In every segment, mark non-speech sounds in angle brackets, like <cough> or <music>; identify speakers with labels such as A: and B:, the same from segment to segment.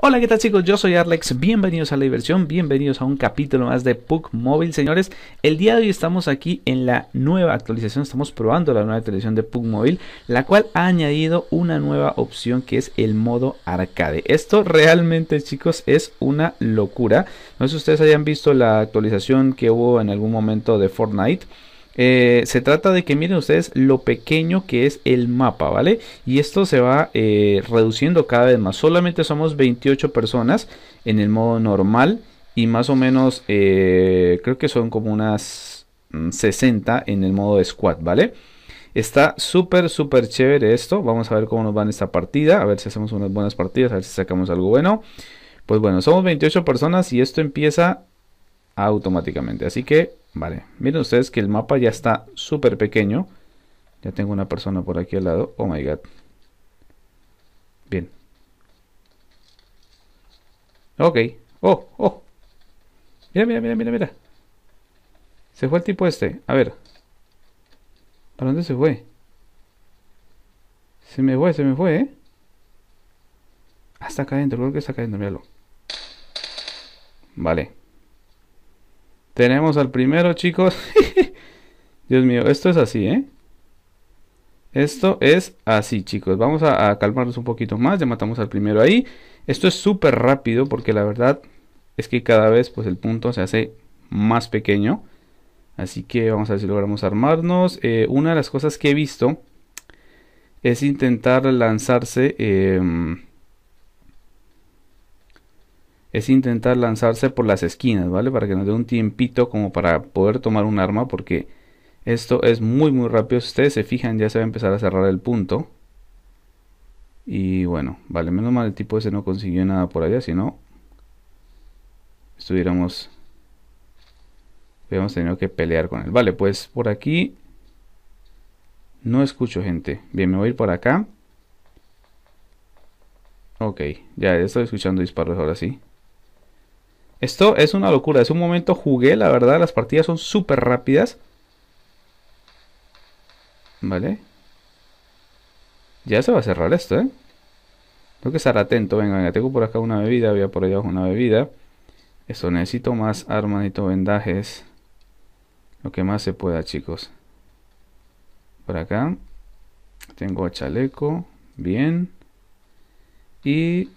A: Hola, ¿qué tal chicos? Yo soy Arlex, bienvenidos a la diversión, bienvenidos a un capítulo más de PUC Móvil, señores. El día de hoy estamos aquí en la nueva actualización, estamos probando la nueva actualización de PUC Móvil, la cual ha añadido una nueva opción que es el modo arcade. Esto realmente, chicos, es una locura. No sé si ustedes hayan visto la actualización que hubo en algún momento de Fortnite. Eh, se trata de que miren ustedes lo pequeño que es el mapa, ¿vale? Y esto se va eh, reduciendo cada vez más. Solamente somos 28 personas en el modo normal y más o menos eh, creo que son como unas 60 mm, en el modo squad, ¿vale? Está súper, súper chévere esto. Vamos a ver cómo nos va en esta partida. A ver si hacemos unas buenas partidas, a ver si sacamos algo bueno. Pues bueno, somos 28 personas y esto empieza automáticamente. Así que Vale, miren ustedes que el mapa ya está súper pequeño. Ya tengo una persona por aquí al lado. Oh my god. Bien. Ok. Oh, oh. Mira, mira, mira, mira, mira. Se fue el tipo este. A ver. ¿Para dónde se fue? Se me fue, se me fue, ¿eh? Hasta acá adentro, creo que está acá adentro, míralo. Vale. Tenemos al primero, chicos. <laughs> Dios mío, esto es así, ¿eh? Esto es así, chicos. Vamos a, calmarnos un poquito más. Ya matamos al primero ahí. Esto es súper rápido porque la verdad es que cada vez pues el punto se hace más pequeño. Así que vamos a ver si logramos armarnos. Eh, una de las cosas que he visto es intentar lanzarse... Em, es intentar lanzarse por las esquinas, ¿vale? Para que nos dé un tiempito como para poder tomar un arma, porque esto es muy muy rápido. Si ustedes se fijan, ya se va a empezar a cerrar el punto. Y bueno, vale, menos mal el tipo ese no consiguió nada por allá, si no estuviéramos hubiéramos tenido que pelear con él. Vale, pues por aquí no escucho gente. Bien, me voy a ir por acá. Ok, ya estoy escuchando disparos ahora sí. Esto es una locura. Es un momento jugué, la verdad. Las partidas son súper rápidas. Vale. Ya se va a cerrar esto, ¿eh? Tengo que estar atento. Venga, venga. Tengo por acá una bebida. Había por allá una bebida. Esto necesito más armas, necesito vendajes. Lo que más se pueda, chicos. Por acá. Tengo chaleco. Bien. Y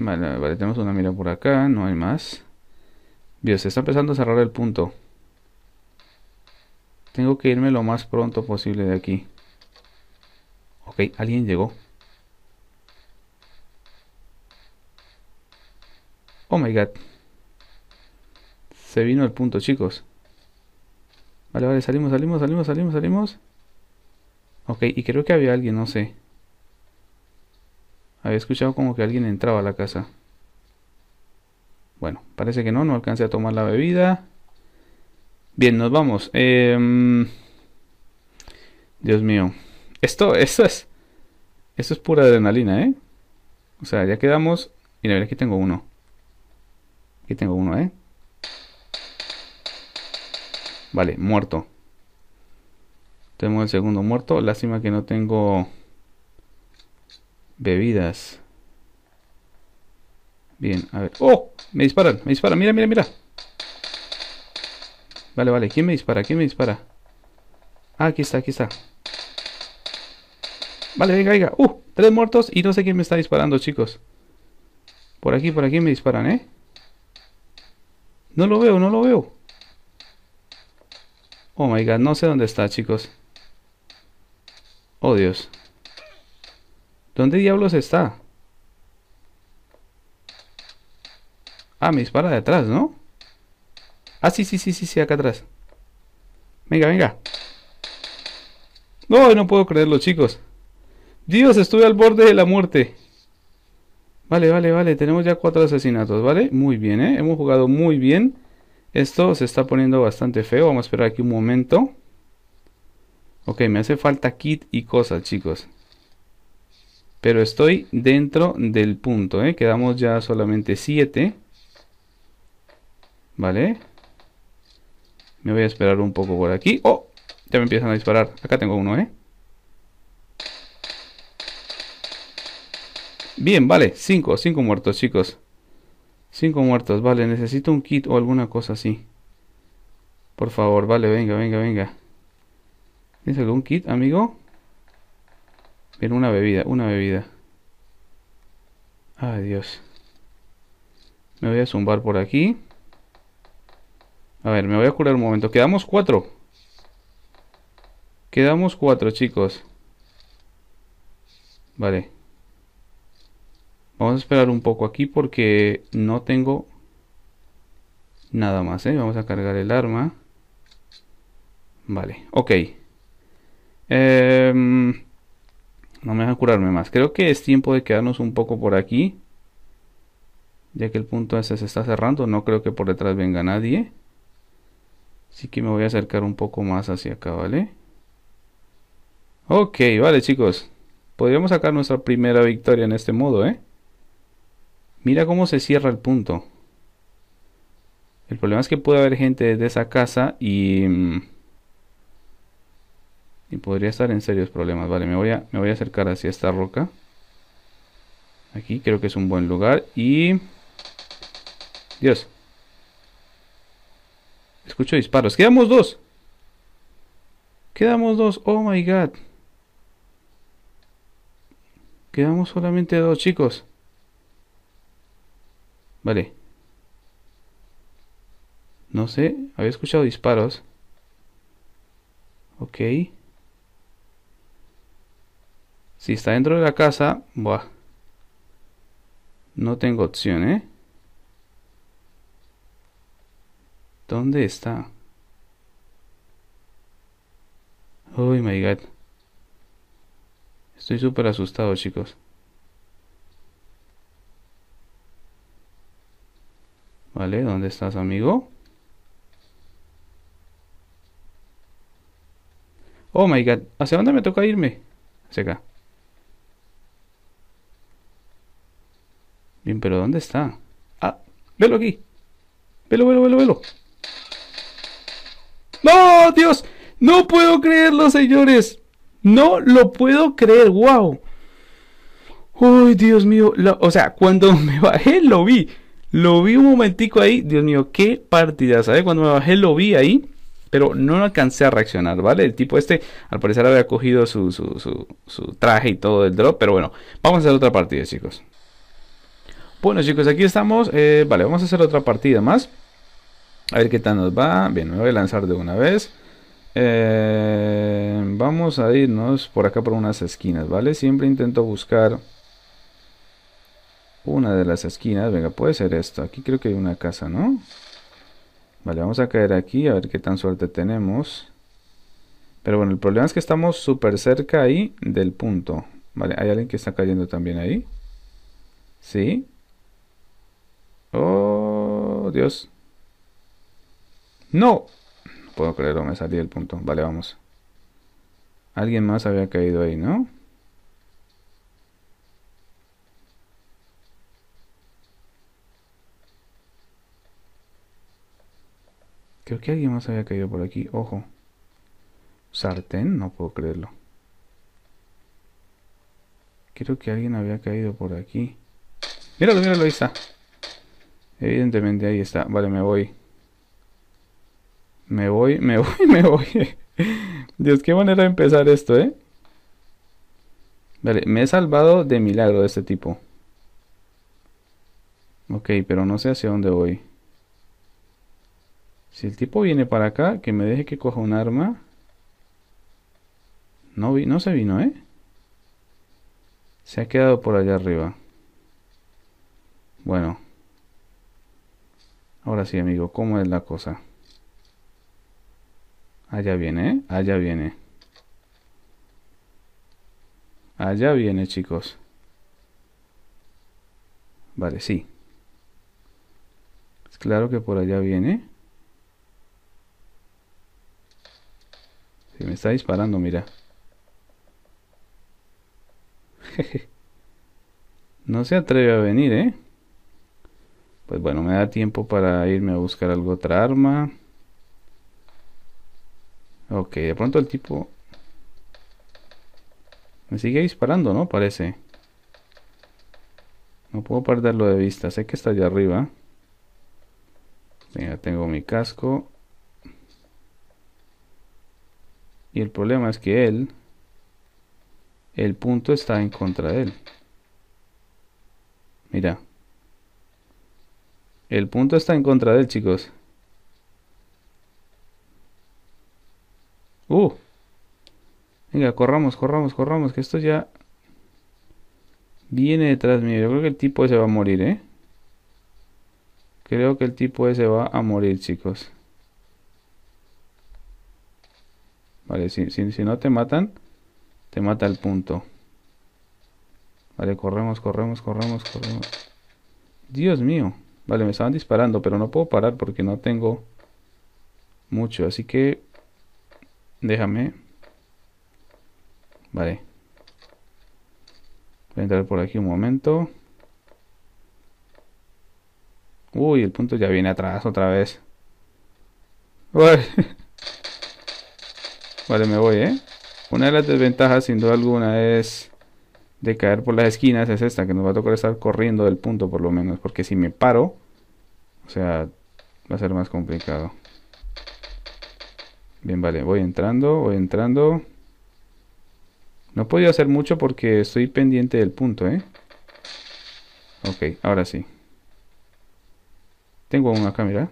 A: Vale, vale, tenemos una mira por acá, no hay más. Dios, se está empezando a cerrar el punto. Tengo que irme lo más pronto posible de aquí. Ok, alguien llegó. Oh my god. Se vino el punto, chicos. Vale, vale, salimos, salimos, salimos, salimos, salimos. Ok, y creo que había alguien, no sé. Había escuchado como que alguien entraba a la casa. Bueno, parece que no, no alcancé a tomar la bebida. Bien, nos vamos. Em, Dios mío. Esto, esto es. Esto es pura adrenalina, ¿eh? O sea, ya quedamos. Mira, aquí tengo uno. Aquí tengo uno, ¿eh? Vale, muerto. Tenemos el segundo muerto. Lástima que no tengo Bebidas. Bien, a ver. ¡Oh! Me disparan, me disparan. Mira, mira, mira. Vale, vale. ¿Quién me dispara? ¿Quién me dispara? Ah, aquí está, aquí está. Vale, venga, venga. ¡Uh! Tres muertos y no sé quién me está disparando, chicos. Por aquí, por aquí me disparan, ¿eh? No lo veo, no lo veo. Oh my god, no sé dónde está, chicos. Oh Dios. ¿Dónde diablos está? Ah, me dispara de atrás, ¿no? Ah, sí, sí, sí, sí, sí, acá atrás. Venga, venga. No, no puedo creerlo, chicos. Dios, estuve al borde de la muerte. Vale, vale, vale. Tenemos ya cuatro asesinatos, ¿vale? Muy bien, ¿eh? Hemos jugado muy bien. Esto se está poniendo bastante feo. Vamos a esperar aquí un momento. Ok, me hace falta kit y cosas, chicos. Pero estoy dentro del punto, ¿eh? Quedamos ya solamente 7. ¿Vale? Me voy a esperar un poco por aquí. ¡Oh! Ya me empiezan a disparar. Acá tengo uno, ¿eh? Bien, vale. Cinco, cinco muertos, chicos. Cinco muertos, vale. Necesito un kit o alguna cosa así. Por favor, vale, venga, venga, venga. ¿Tienes algún kit, amigo? Bien, una bebida, una bebida. Ay, Dios. Me voy a zumbar por aquí. A ver, me voy a curar un momento. Quedamos cuatro. Quedamos cuatro, chicos. Vale. Vamos a esperar un poco aquí porque no tengo nada más, ¿eh? Vamos a cargar el arma. Vale, ok. Em, no me deja curarme más. Creo que es tiempo de quedarnos un poco por aquí. Ya que el punto ese se está cerrando. No creo que por detrás venga nadie. Así que me voy a acercar un poco más hacia acá, ¿vale? Ok, vale chicos. Podríamos sacar nuestra primera victoria en este modo, ¿eh? Mira cómo se cierra el punto. El problema es que puede haber gente desde esa casa y... Y podría estar en serios problemas. Vale, me voy a, me voy a acercar hacia esta roca. Aquí creo que es un buen lugar. Y... Dios. Escucho disparos. Quedamos dos. Quedamos dos. Oh my god. Quedamos solamente dos chicos. Vale. No sé. Había escuchado disparos. Ok. Si está dentro de la casa, buah. No tengo opción, ¿eh? ¿Dónde está? Oh my god. Estoy súper asustado, chicos. Vale, ¿dónde estás, amigo? Oh my god, ¿hacia dónde me toca irme? Hacia acá. Bien, pero ¿dónde está? Ah, velo aquí. Velo, velo, velo, velo. ¡No, Dios! No puedo creerlo, señores. No lo puedo creer, wow. Uy, Dios mío. o sea, cuando <laughs> me bajé lo vi. Lo vi un momentico ahí. Dios mío, qué partida, ¿sabes? Cuando me bajé lo vi ahí. Pero no alcancé a reaccionar, ¿vale? El tipo este, al parecer, había cogido su, su, su, traje y todo del drop. Pero bueno, vamos a hacer otra partida, chicos. Bueno chicos, aquí estamos. Eh, vale, vamos a hacer otra partida más. A ver qué tal nos va. Bien, me voy a lanzar de una vez. Eh, vamos a irnos por acá por unas esquinas, ¿vale? Siempre intento buscar una de las esquinas. Venga, puede ser esto. Aquí creo que hay una casa, ¿no? Vale, vamos a caer aquí a ver qué tan suerte tenemos. Pero bueno, el problema es que estamos súper cerca ahí del punto. Vale, hay alguien que está cayendo también ahí. Sí. Oh, Dios. No. No puedo creerlo, me salí del punto. Vale, vamos. Alguien más había caído ahí, ¿no? Creo que alguien más había caído por aquí. Ojo. Sartén, no puedo creerlo. Creo que alguien había caído por aquí. Míralo, míralo, ahí está. Evidentemente ahí está. Vale, me voy. Me voy, me <laughs> voy, me voy. Dios, qué manera de empezar esto, ¿eh? Vale, me he salvado de milagro de este tipo. Ok, pero no sé hacia dónde voy. Si el tipo viene para acá, que me deje que coja un arma. No, vi, no se vino, ¿eh? Se ha quedado por allá arriba. Bueno. Ahora sí, amigo, ¿cómo es la cosa? Allá viene, ¿eh? Allá viene. Allá viene, chicos. Vale, sí. Es claro que por allá viene. Si me está disparando, mira. <laughs> no se atreve a venir, ¿eh? Pues bueno, me da tiempo para irme a buscar algo otra arma. Ok, de pronto el tipo... Me sigue disparando, ¿no? Parece. No puedo perderlo de vista. Sé que está allá arriba. Venga, tengo mi casco. Y el problema es que él... El punto está en contra de él. Mira. El punto está en contra de él, chicos. Uh. Venga, corramos, corramos, corramos, que esto ya viene detrás mío. Yo creo que el tipo ese va a morir, ¿eh? Creo que el tipo ese va a morir, chicos. Vale, si, si, si no te matan, te mata el punto. Vale, corremos, corremos, corremos, corremos. Dios mío. Vale, me estaban disparando, pero no puedo parar porque no tengo mucho. Así que déjame. Vale. Voy a entrar por aquí un momento. Uy, el punto ya viene atrás otra vez. Vale, <laughs> vale me voy, ¿eh? Una de las desventajas, sin duda alguna, es de caer por las esquinas. Es esta, que nos va a tocar estar corriendo del punto por lo menos. Porque si me paro, o sea, va a ser más complicado. Bien, vale, voy entrando, voy entrando. No he podido hacer mucho porque estoy pendiente del punto, ¿eh? Ok, ahora sí. Tengo una cámara.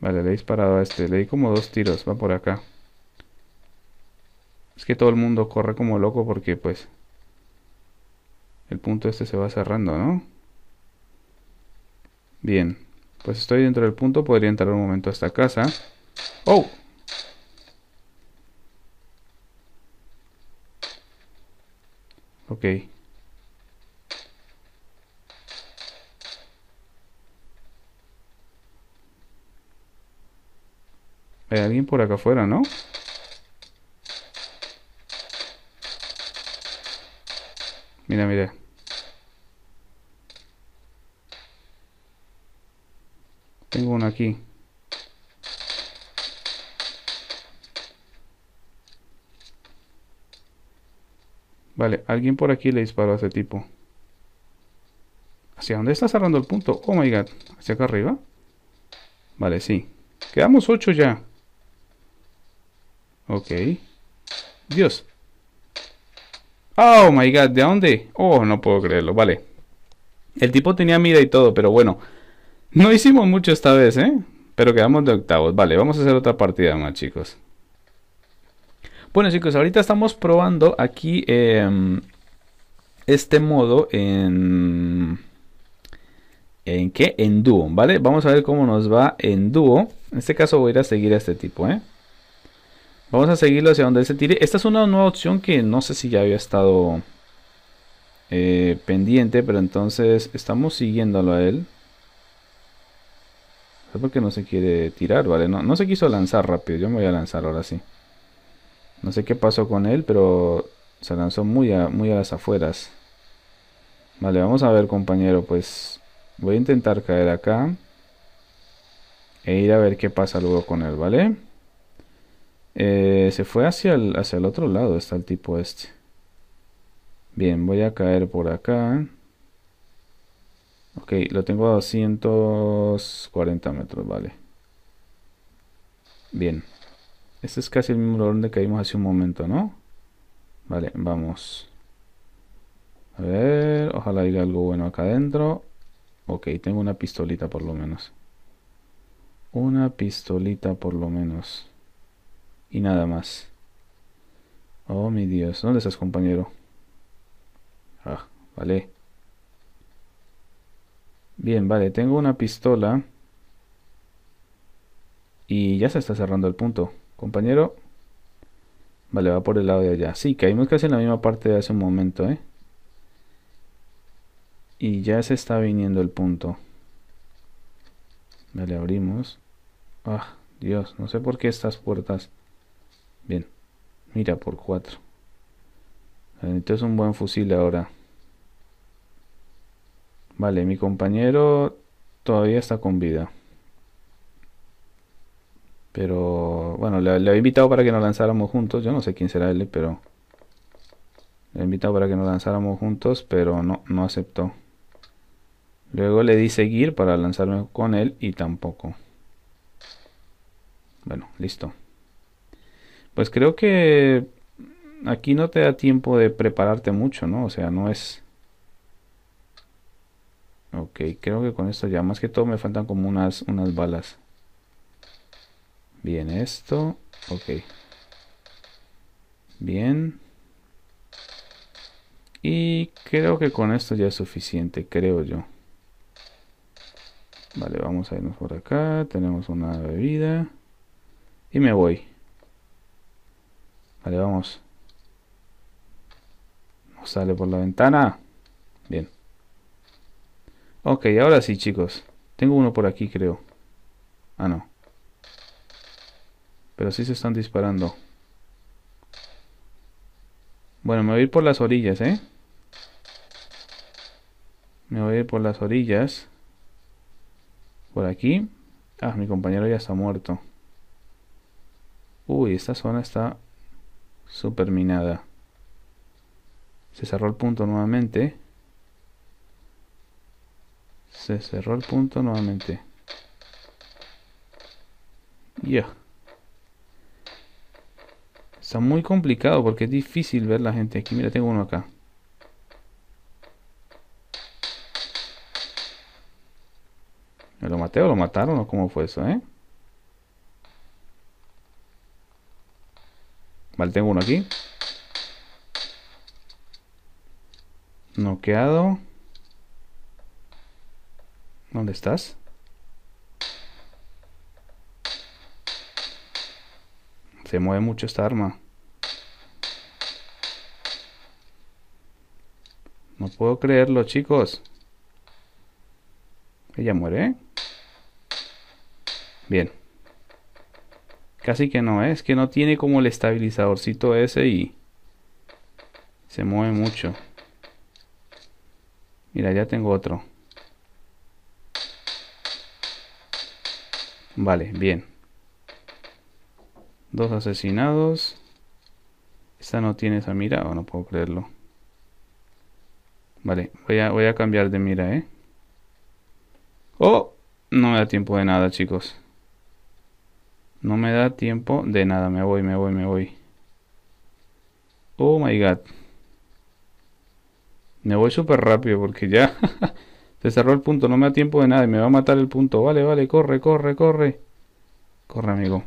A: Vale, le he disparado a este. Le di como dos tiros. Va por acá. Es que todo el mundo corre como loco porque, pues... El punto este se va cerrando, ¿no? Bien. Pues estoy dentro del punto. Podría entrar un momento a esta casa. ¡Oh! Ok. Hay alguien por acá afuera, ¿no? Mira, mira. Tengo uno aquí. Vale, alguien por aquí le disparó a ese tipo. ¿Hacia dónde está cerrando el punto? Oh my god. ¿Hacia acá arriba? Vale, sí. Quedamos 8 ya. Ok. Dios. Oh my god, ¿de dónde? Oh, no puedo creerlo. Vale. El tipo tenía mira y todo, pero bueno. No hicimos mucho esta vez, ¿eh? Pero quedamos de octavos. Vale, vamos a hacer otra partida más, chicos. Bueno, chicos, ahorita estamos probando aquí em, este modo en... ¿En qué? En dúo, ¿vale? Vamos a ver cómo nos va en dúo. En este caso voy a ir a seguir a este tipo, ¿eh? Vamos a seguirlo hacia donde se tire. Esta es una nueva opción que no sé si ya había estado eh, pendiente, pero entonces estamos siguiéndolo a él. Es porque no se quiere tirar, ¿vale? No, no se quiso lanzar rápido. Yo me voy a lanzar ahora sí. No sé qué pasó con él, pero se lanzó muy a, muy a las afueras. Vale, vamos a ver, compañero. Pues voy a intentar caer acá. E ir a ver qué pasa luego con él, ¿vale? vale eh, se fue hacia el, hacia el otro lado, está el tipo este. Bien, voy a caer por acá. Ok, lo tengo a 240 metros, vale. Bien. Este es casi el mismo lugar donde caímos hace un momento, ¿no? Vale, vamos. A ver, ojalá haya algo bueno acá adentro. Ok, tengo una pistolita por lo menos. Una pistolita por lo menos. Y nada más. Oh, mi Dios. ¿Dónde estás, compañero? Ah, vale. Bien, vale. Tengo una pistola. Y ya se está cerrando el punto. Compañero. Vale, va por el lado de allá. Sí, caímos casi en la misma parte de hace un momento, ¿eh? Y ya se está viniendo el punto. Vale, abrimos. Ah, Dios, no sé por qué estas puertas Bien. Mira por 4. Entonces un buen fusil ahora. Vale, mi compañero todavía está con vida. Pero bueno, le, le, he invitado para que nos lanzáramos juntos. Yo no sé quién será él, pero... Le he invitado para que nos lanzáramos juntos, pero no, no aceptó. Luego le di seguir para lanzarme con él y tampoco. Bueno, listo. Pues creo que aquí no te da tiempo de prepararte mucho, ¿no? O sea, no es... Ok, creo que con esto ya más que todo me faltan como unas, unas balas. Bien, esto. Ok. Bien. Y creo que con esto ya es suficiente, creo yo. Vale, vamos a irnos por acá. Tenemos una bebida. Y me voy. Vale, vamos. No sale por la ventana. Bien. Ok, ahora sí, chicos. Tengo uno por aquí, creo. Ah, no. Pero sí se están disparando. Bueno, me voy a ir por las orillas, ¿eh? Me voy a ir por las orillas. Por aquí. Ah, mi compañero ya está muerto. Uy, esta zona está super minada. Se cerró el punto nuevamente. Se cerró el punto nuevamente. Ya. Está muy complicado porque es difícil ver la gente aquí. Mira, tengo uno acá. ¿Me lo maté o lo mataron o cómo fue eso, eh? Vale, tengo uno aquí. Noqueado. ¿Dónde estás? Se mueve mucho esta arma. No puedo creerlo, chicos. Ella muere. Bien. Casi que no, ¿eh? es que no tiene como el estabilizadorcito ese y se mueve mucho. Mira, ya tengo otro. Vale, bien. Dos asesinados. Esta no tiene esa mira, o no puedo creerlo. Vale, voy a, voy a cambiar de mira, ¿eh? ¡Oh! No me da tiempo de nada, chicos. No me da tiempo de nada. Me voy, me voy, me voy. Oh my god. Me voy súper rápido porque ya <laughs> se cerró el punto. No me da tiempo de nada y me va a matar el punto. Vale, vale, corre, corre, corre. Corre, amigo.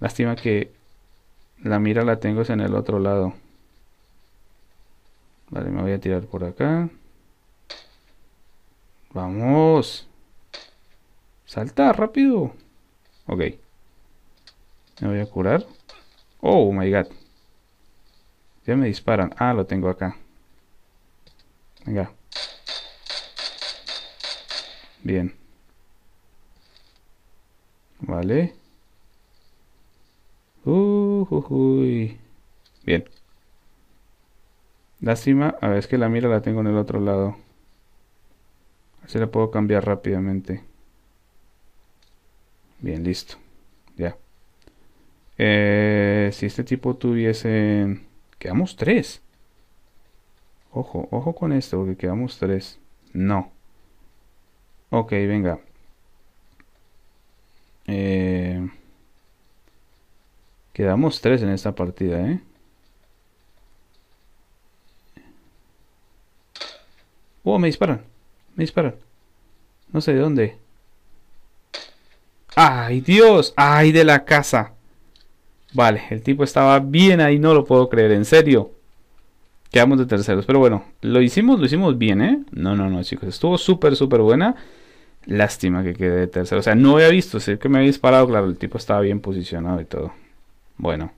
A: Lástima que la mira la tengo en el otro lado. Vale, me voy a tirar por acá. Vamos. Salta, rápido. Ok. Me voy a curar. Oh my god. Ya me disparan. Ah, lo tengo acá. Venga. Bien. Vale. Uh, uy. Bien. Lástima. A ver, es que la mira la tengo en el otro lado. Así la puedo cambiar rápidamente. Bien, listo. Eh, si este tipo tuviese... Quedamos tres. Ojo, ojo con esto, porque quedamos tres. No. Ok, venga. Eh, quedamos tres en esta partida, ¿eh? Oh, me disparan. Me disparan. No sé de dónde. ¡Ay, Dios! ¡Ay, de la casa! Vale, el tipo estaba bien ahí, no lo puedo creer, en serio. Quedamos de terceros, pero bueno, lo hicimos, lo hicimos bien, ¿eh? No, no, no, chicos, estuvo súper, súper buena. Lástima que quedé de tercero. O sea, no había visto, sé que me había disparado, claro, el tipo estaba bien posicionado y todo. Bueno.